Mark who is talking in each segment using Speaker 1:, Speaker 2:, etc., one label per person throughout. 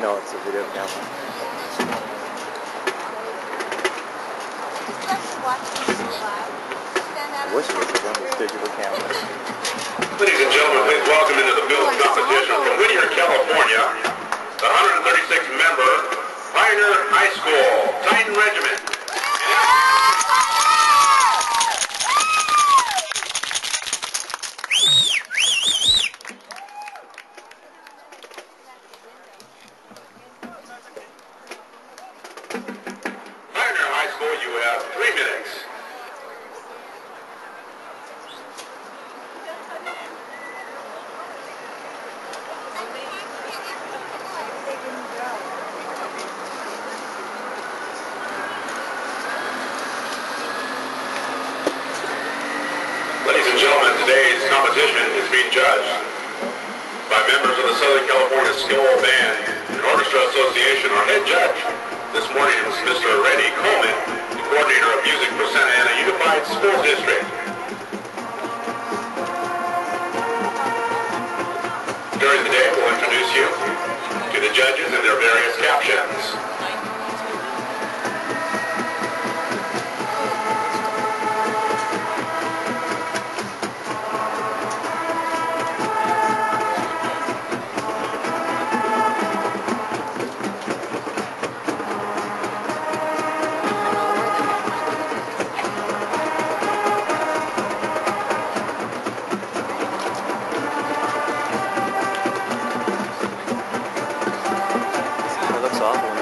Speaker 1: No, it's a video camera. I wish it was one of those digital cameras.
Speaker 2: Ladies and gentlemen, please welcome into the music competition from Whittier, California, the 136 member Pioneer High School Titan Regiment. Gentlemen, today's competition is being judged by members of the Southern California School Band and Orchestra Association. Our head judge this morning is Mr. Randy Coleman, the coordinator of music for Santa Ana Unified School District. During the day, we'll introduce you to the judges and their various captions.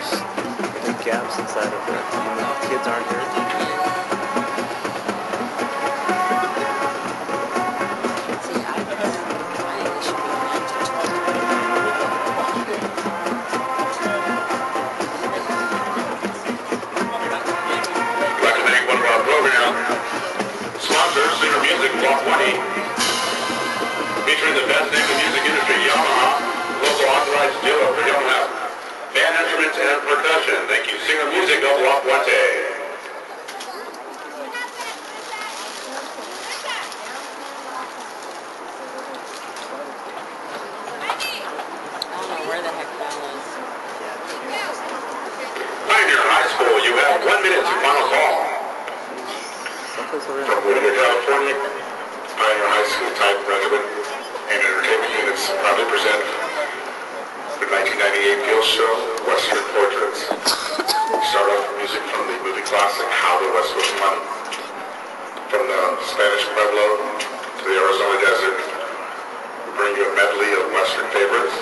Speaker 1: There's big gaps inside of it. Though the kids aren't here.
Speaker 2: One program sponsors, Singer Music Block 20. Featuring the best name percussion. Thank you, Singer Music of La Puente.
Speaker 3: I don't know where the heck that was.
Speaker 2: Pioneer High School, you have one minute to final call. From California, Pioneer High School Titan Regiment and Entertainment Units proudly present 1998 Field Show, Western Portraits. We start off with music from the movie classic How the West Was Won. From the Spanish Pueblo to the Arizona Desert, we bring you a medley of Western favorites.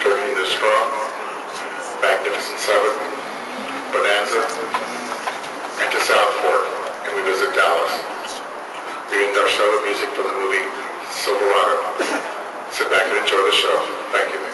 Speaker 2: Turkey the Straw, Magnificent Seven, Bonanza, and to Southport, and we visit Dallas. We end our show with music from the movie Silverado. Sit back and enjoy the show. Thank you.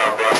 Speaker 4: So.